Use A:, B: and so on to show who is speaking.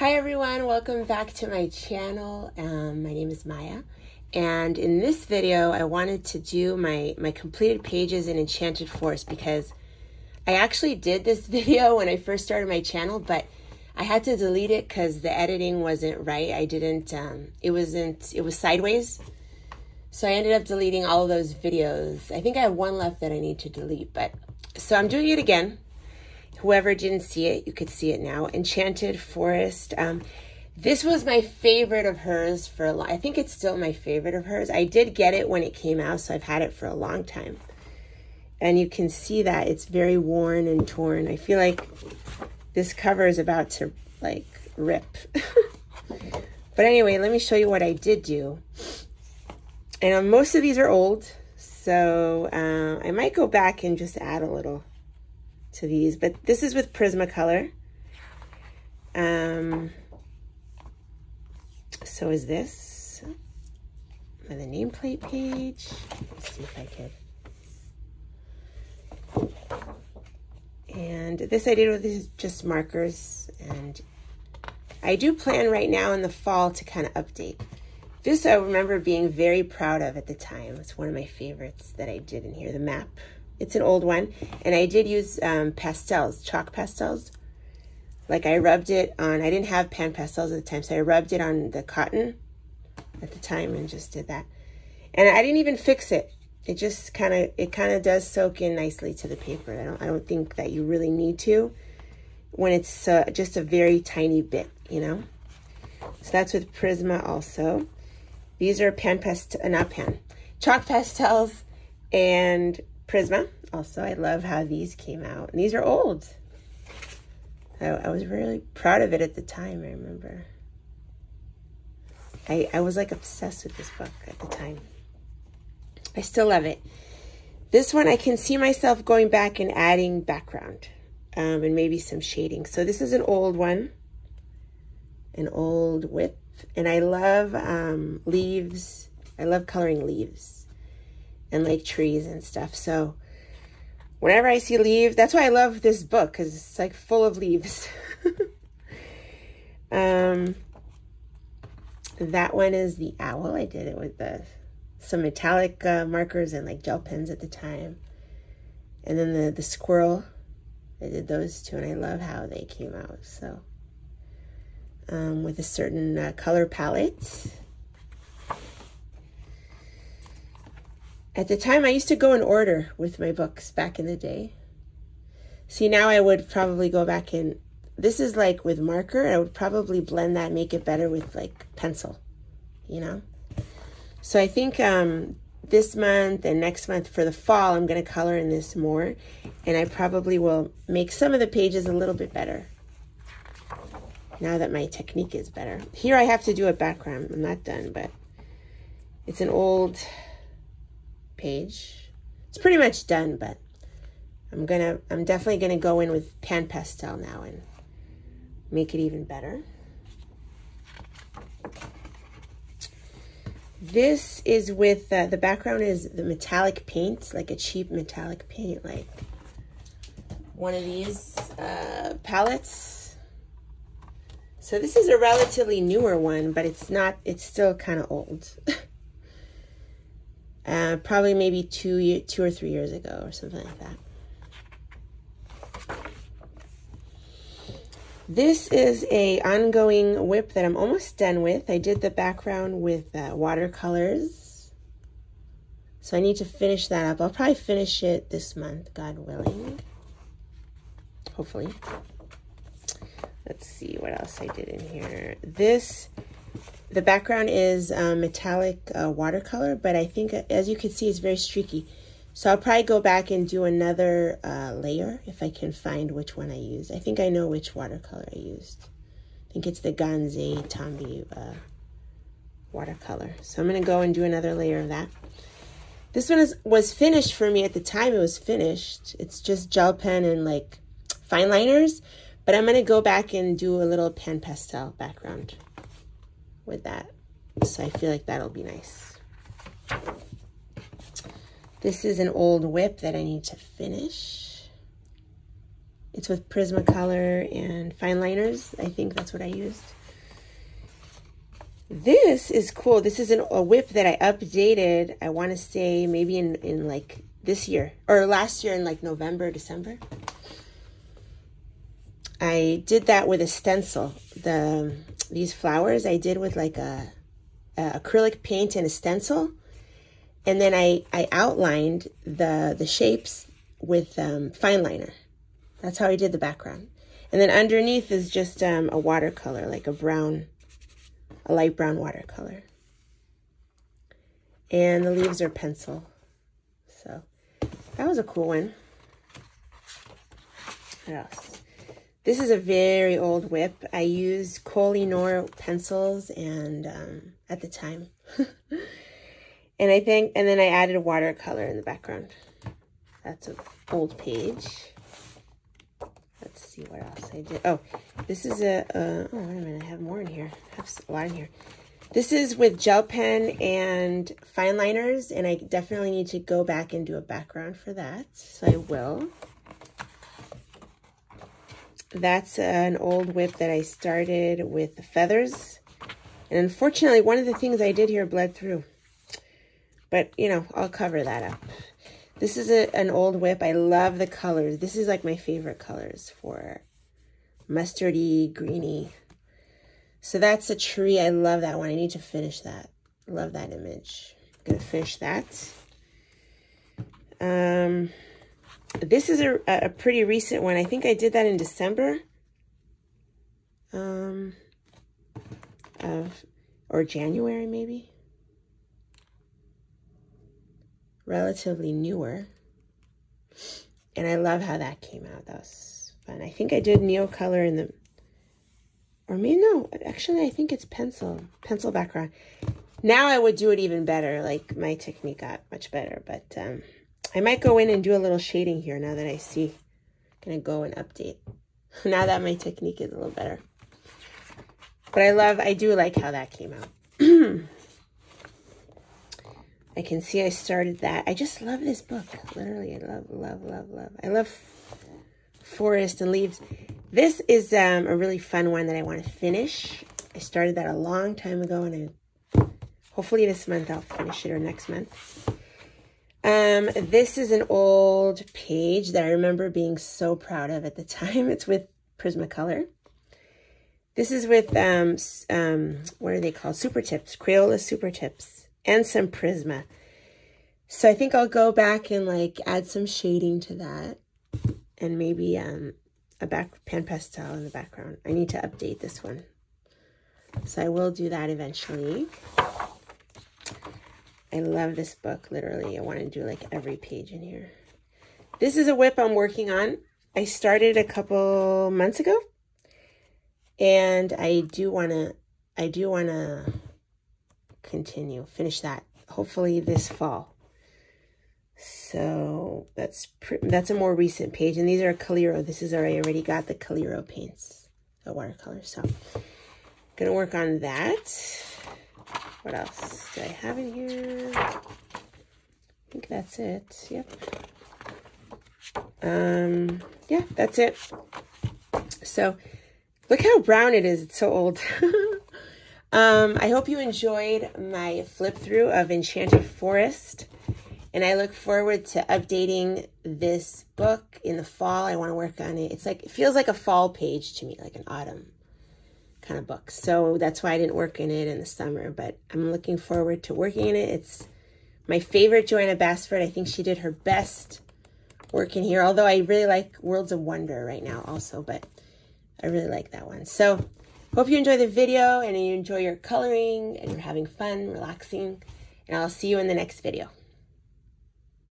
A: Hi everyone, welcome back to my channel. Um, my name is Maia and in this video I wanted to do my, my completed pages in Enchanted Forest because I actually did this video when I first started my channel but I had to delete it because the editing wasn't right. I didn't, um, it wasn't, it was sideways. So I ended up deleting all of those videos. I think I have one left that I need to delete but so I'm doing it again Whoever didn't see it, you could see it now. Enchanted Forest. Um, this was my favorite of hers for a long, I think it's still my favorite of hers. I did get it when it came out, so I've had it for a long time. And you can see that it's very worn and torn. I feel like this cover is about to like rip. but anyway, let me show you what I did do. And most of these are old, so uh, I might go back and just add a little to these, but this is with Prismacolor. Um, so is this the nameplate page. Let's see if I could. And this I did with just markers. And I do plan right now in the fall to kind of update. This I remember being very proud of at the time. It's one of my favorites that I did in here, the map it's an old one. And I did use um, pastels, chalk pastels. Like I rubbed it on, I didn't have pan pastels at the time, so I rubbed it on the cotton at the time and just did that. And I didn't even fix it. It just kind of, it kind of does soak in nicely to the paper. I don't, I don't think that you really need to when it's uh, just a very tiny bit, you know? So that's with Prisma also. These are pan pastel, uh, not pan, chalk pastels and Prisma. Also, I love how these came out. And these are old. I, I was really proud of it at the time, I remember. I, I was like obsessed with this book at the time. I still love it. This one, I can see myself going back and adding background um, and maybe some shading. So this is an old one, an old whip. And I love um, leaves. I love coloring leaves and like trees and stuff. So whenever I see leaves, that's why I love this book because it's like full of leaves. um, that one is the owl. I did it with the some metallic uh, markers and like gel pens at the time. And then the, the squirrel, I did those two and I love how they came out. So um, with a certain uh, color palette. At the time, I used to go in order with my books back in the day. See, now I would probably go back in. This is like with marker. I would probably blend that, make it better with like pencil, you know? So I think um, this month and next month for the fall, I'm going to color in this more. And I probably will make some of the pages a little bit better now that my technique is better. Here I have to do a background. I'm not done, but it's an old page. It's pretty much done, but I'm gonna, I'm definitely gonna go in with pan pastel now and make it even better. This is with, uh, the background is the metallic paint, like a cheap metallic paint, like one of these uh, palettes. So this is a relatively newer one, but it's not, it's still kind of old. uh, probably maybe two, two or three years ago or something like that. This is a ongoing whip that I'm almost done with. I did the background with uh, watercolors. So I need to finish that up. I'll probably finish it this month, God willing. Hopefully. Let's see what else I did in here. This the background is um, metallic uh, watercolor, but I think, uh, as you can see, it's very streaky. So I'll probably go back and do another uh, layer if I can find which one I used. I think I know which watercolor I used. I think it's the Gansai Tambi uh, watercolor. So I'm going to go and do another layer of that. This one is, was finished for me at the time it was finished. It's just gel pen and like fine liners. But I'm going to go back and do a little pan pastel background with that. So I feel like that'll be nice. This is an old whip that I need to finish. It's with Prismacolor and fine liners. I think that's what I used. This is cool. This is an, a whip that I updated, I want to say maybe in, in like this year or last year in like November, December. I did that with a stencil. The These flowers I did with like a, a acrylic paint and a stencil. And then I, I outlined the, the shapes with um, fine liner. That's how I did the background. And then underneath is just um, a watercolor, like a brown, a light brown watercolor. And the leaves are pencil. So that was a cool one. What else? This is a very old whip. I used Koh-i-Noor pencils and um, at the time. and I think, and then I added a watercolor in the background. That's an old page. Let's see what else I did. Oh, this is a, uh, oh, wait a minute. I have more in here. I have a lot in here. This is with gel pen and fine liners, and I definitely need to go back and do a background for that, so I will. That's an old whip that I started with the feathers, and unfortunately, one of the things I did here bled through, but, you know, I'll cover that up. This is a, an old whip. I love the colors. This is like my favorite colors for mustardy, greeny. So that's a tree. I love that one. I need to finish that. Love that image. I'm going to finish that. Um, this is a, a pretty recent one. I think I did that in December. Um, of, or January maybe relatively newer. And I love how that came out. That was fun. I think I did Neocolor in the, or maybe no, actually I think it's pencil, pencil background. Now I would do it even better. Like my technique got much better, but um, I might go in and do a little shading here now that I see. I'm Gonna go and update now that my technique is a little better. But I love, I do like how that came out. I can see I started that. I just love this book. Literally, I love, love, love, love. I love forest and leaves. This is um, a really fun one that I want to finish. I started that a long time ago, and I, hopefully this month I'll finish it or next month. Um, this is an old page that I remember being so proud of at the time. It's with Prismacolor. This is with, um, um, what are they called? Super Tips, Crayola Super Tips and some Prisma. So I think I'll go back and like add some shading to that and maybe um, a back pan pastel in the background. I need to update this one. So I will do that eventually. I love this book, literally. I want to do like every page in here. This is a whip I'm working on. I started a couple months ago. And I do want to, I do want to continue, finish that hopefully this fall. So that's that's a more recent page. And these are Kaliro. This is already, I already got the Kaliro paints, the watercolor. So gonna work on that. What else do I have in here? I think that's it. Yep. Um, yeah, that's it. So look how brown it is. It's so old. Um, I hope you enjoyed my flip through of Enchanted Forest. And I look forward to updating this book in the fall. I want to work on it. It's like, it feels like a fall page to me, like an autumn kind of book. So that's why I didn't work in it in the summer, but I'm looking forward to working in it. It's my favorite Johanna Basford. I think she did her best work in here, although I really like Worlds of Wonder right now also, but I really like that one. So Hope you enjoy the video and you enjoy your coloring and you're having fun, relaxing, and I'll see you in the next video.